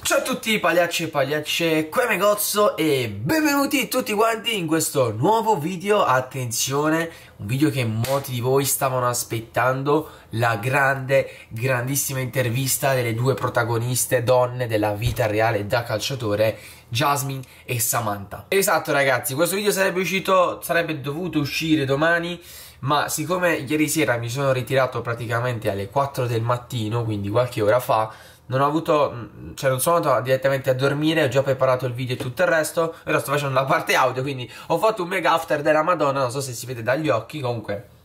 Ciao a tutti pagliacci e pagliacce, qui è Megozzo e benvenuti tutti quanti in questo nuovo video, attenzione, un video che molti di voi stavano aspettando, la grande, grandissima intervista delle due protagoniste donne della vita reale da calciatore, Jasmine e Samantha. Esatto ragazzi, questo video sarebbe uscito, sarebbe dovuto uscire domani, ma siccome ieri sera mi sono ritirato praticamente alle 4 del mattino, quindi qualche ora fa, non ho avuto, cioè non sono andato direttamente a dormire, ho già preparato il video e tutto il resto, ora sto facendo la parte audio, quindi ho fatto un mega after della madonna, non so se si vede dagli occhi, comunque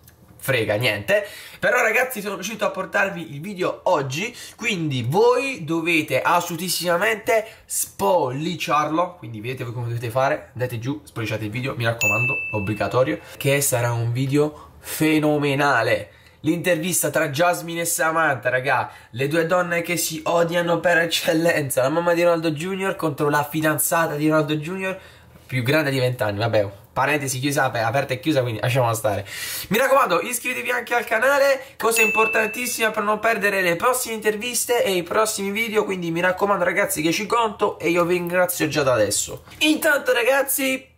frega niente, però ragazzi sono riuscito a portarvi il video oggi, quindi voi dovete assolutissimamente spolliciarlo, quindi vedete voi come dovete fare, andate giù, spolliciate il video, mi raccomando, obbligatorio, che sarà un video fenomenale. L'intervista tra Jasmine e Samantha, raga, le due donne che si odiano per eccellenza. La mamma di Ronaldo Jr. contro la fidanzata di Ronaldo Jr. più grande di 20 anni. Vabbè, parentesi chiusa, aperta e chiusa, quindi lasciamola stare. Mi raccomando, iscrivetevi anche al canale, cosa importantissima per non perdere le prossime interviste e i prossimi video. Quindi mi raccomando, ragazzi, che ci conto e io vi ringrazio già da adesso. Intanto, ragazzi,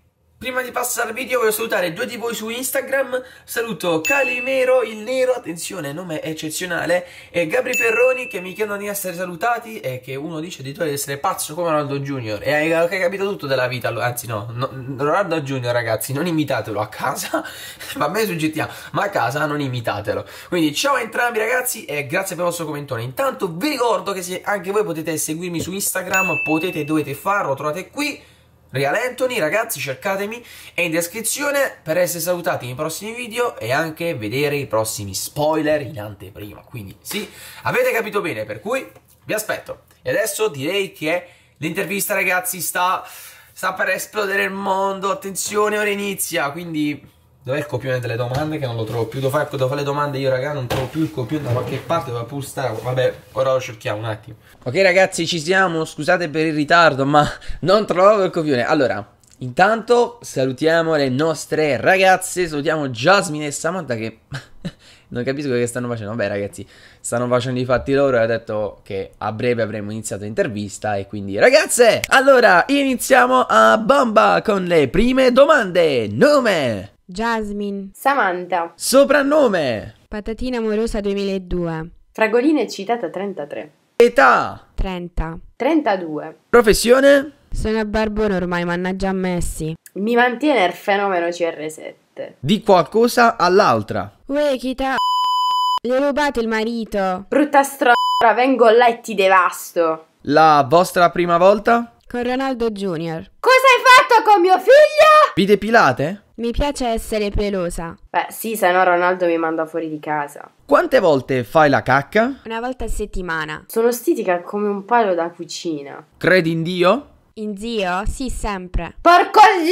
Prima di passare al video voglio salutare due di voi su Instagram, saluto Calimero il Nero, attenzione nome eccezionale, e Gabri Ferroni che mi chiedono di essere salutati e che uno dice addirittura di essere pazzo come Ronaldo Junior e hai, hai capito tutto della vita, anzi no, no Ronaldo Junior ragazzi non imitatelo a casa, va bene su GTA, ma a casa non imitatelo. Quindi ciao a entrambi ragazzi e grazie per il vostro commentone. Intanto vi ricordo che se anche voi potete seguirmi su Instagram, potete e dovete farlo, trovate qui Real Anthony, ragazzi, cercatemi e in descrizione per essere salutati nei prossimi video e anche vedere i prossimi spoiler in anteprima. Quindi, sì, avete capito bene, per cui vi aspetto. E adesso direi che l'intervista, ragazzi, sta, sta per esplodere il mondo. Attenzione, ora inizia, quindi Dov'è il copione delle domande che non lo trovo più? Devo fare, devo fare le domande io, raga, non trovo più il copione da qualche parte, dove pure stare. Vabbè, ora lo cerchiamo un attimo. Ok, ragazzi, ci siamo. Scusate per il ritardo, ma non trovo il copione. Allora, intanto salutiamo le nostre ragazze. Salutiamo Jasmine e Samantha che... non capisco che stanno facendo. Vabbè, ragazzi, stanno facendo i fatti loro e ho detto che a breve avremo iniziato l'intervista e quindi, ragazze, allora iniziamo a bomba con le prime domande. Nome? Jasmine. Samantha. Soprannome. Patatina amorosa 2002. Fragolina eccitata 33. Età. 30. 32. Professione. Sono a Barbone ormai, mannaggia ammessi. Mi mantiene il fenomeno CR7. Di qualcosa all'altra. Uè, chi t'ha... Gli hai rubato il marito. Brutta stronza, vengo là e ti devasto. La vostra prima volta? Con Ronaldo Junior. Cosa hai fatto con mio figlio? Vi depilate? Mi piace essere pelosa. Beh, sì, se no Ronaldo mi manda fuori di casa. Quante volte fai la cacca? Una volta a settimana. Sono stitica come un palo da cucina. Credi in Dio? In zio? Sì, sempre. Porco zi-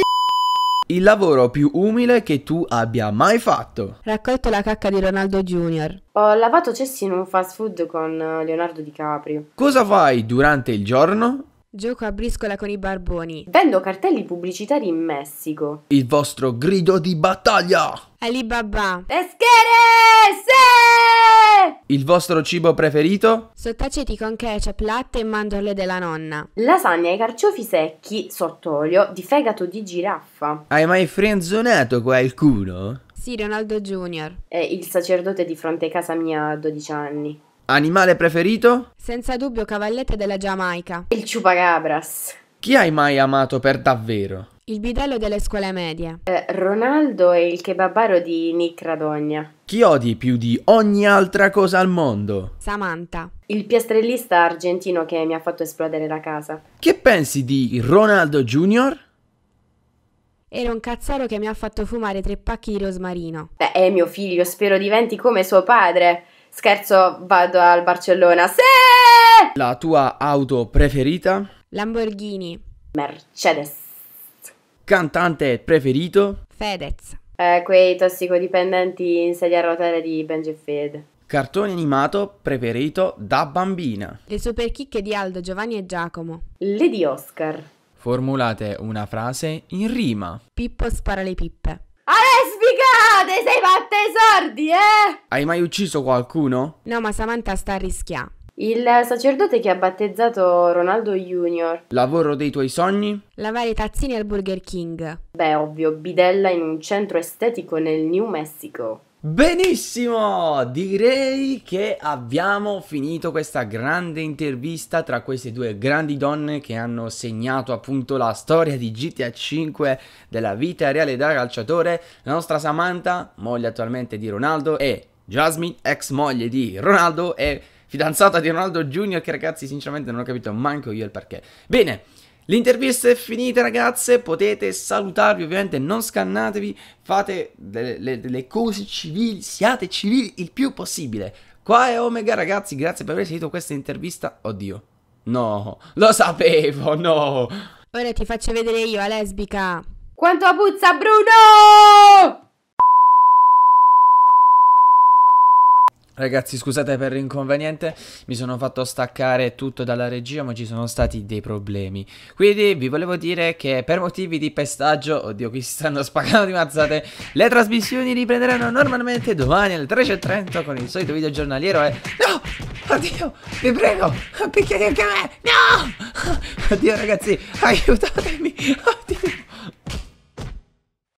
Il lavoro più umile che tu abbia mai fatto? Raccolto la cacca di Ronaldo Junior. Ho lavato cessi in un fast food con eh, Leonardo DiCaprio. Cosa fai durante il giorno? Gioco a briscola con i barboni. Vendo cartelli pubblicitari in Messico. Il vostro grido di battaglia? Alibaba. Peschere! Se! Il vostro cibo preferito? Sottaceti con ketchup, latte e mandorle della nonna. Lasagna ai carciofi secchi sott'olio di fegato di giraffa. Hai mai frenzonato qualcuno? Sì, Ronaldo Junior. È il sacerdote di fronte a casa mia a 12 anni. Animale preferito? Senza dubbio cavallette della Giamaica. Il chupacabras. Chi hai mai amato per davvero? Il bidello delle scuole medie. Eh, Ronaldo è il kebabaro di Nick Radogna. Chi odi più di ogni altra cosa al mondo? Samantha. Il piastrellista argentino che mi ha fatto esplodere la casa. Che pensi di Ronaldo Jr.? Era un cazzaro che mi ha fatto fumare tre pacchi di rosmarino. Beh, è mio figlio, spero diventi come suo padre. Scherzo, vado al Barcellona. Se! La tua auto preferita? Lamborghini. Mercedes. Cantante preferito? Fedez. Eh, quei tossicodipendenti in sedia a rotelle di Benji e Fede. Cartone animato preferito da bambina. Le super chicche di Aldo, Giovanni e Giacomo. Lady Oscar. Formulate una frase in rima. Pippo spara le pippe. Te sei fatta i sordi, eh! Hai mai ucciso qualcuno? No, ma Samantha sta a rischiare. Il sacerdote che ha battezzato Ronaldo Junior. Lavoro dei tuoi sogni? Lavare i tazzini al Burger King. Beh, ovvio, bidella in un centro estetico nel New Mexico. Benissimo! Direi che abbiamo finito questa grande intervista tra queste due grandi donne che hanno segnato appunto la storia di GTA 5 della vita reale da calciatore. La nostra Samantha, moglie attualmente di Ronaldo, e Jasmine, ex moglie di Ronaldo e fidanzata di Ronaldo Junior, che ragazzi sinceramente non ho capito manco io il perché. Bene, L'intervista è finita ragazze, potete salutarvi ovviamente, non scannatevi, fate delle, le- delle cose civili, siate civili il più possibile. Qua è Omega ragazzi, grazie per aver seguito questa intervista. Oddio, no, lo sapevo, no. Ora ti faccio vedere io, a lesbica. Quanto puzza Bruno! Ragazzi scusate per l'inconveniente, mi sono fatto staccare tutto dalla regia ma ci sono stati dei problemi Quindi vi volevo dire che per motivi di pestaggio, oddio qui si stanno spagando di mazzate Le trasmissioni riprenderanno normalmente domani alle 13.30 con il solito video giornaliero e... No! Oddio! Vi prego! Picchiate anche me! No! Oddio ragazzi, aiutatemi! Oddio!